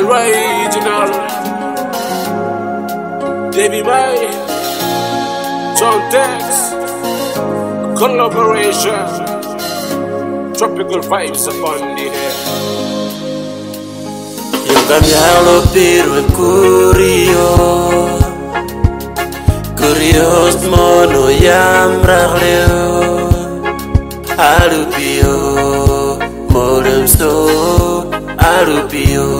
original. Davii May, John Tex, collaboration, tropical vibes upon the air. Yung cambiarlo pero en curio Curios mono yambrag leo. Arupio Modem sto Arupio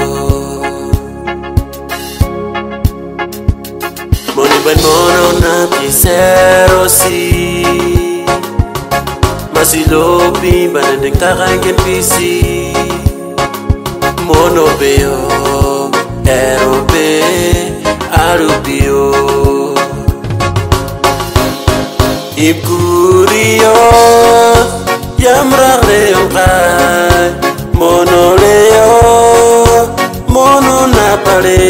zero si masilobi banadektarangen pisi monobeo erobe arubio mono leo monoleo mononapale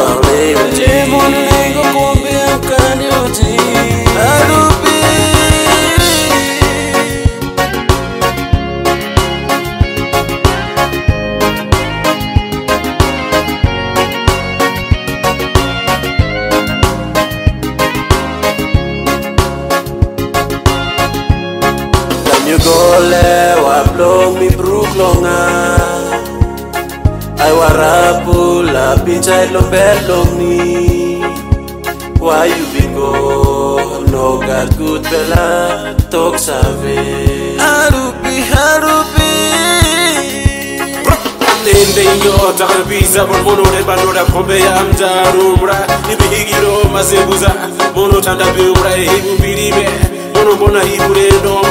nyugolewa blog mibruk longa ah. aiwarapula ah, pincha ilombelomni wayubigo nogatkutpela toksave arupi arupi ende inyota kabisa mumbonore bandoda kombe yamtarumra ibihigiro masebuza. Munotandapeura ehibubirime munombona iburendoma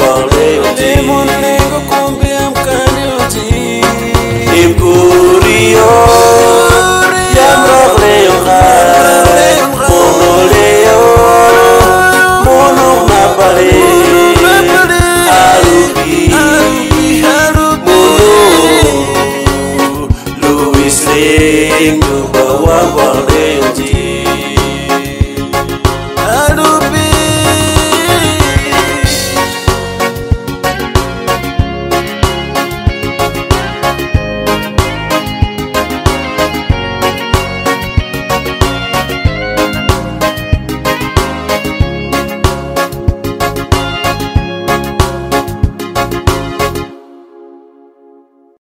gbogbo wa bọ̀ rẹ̀ òjì.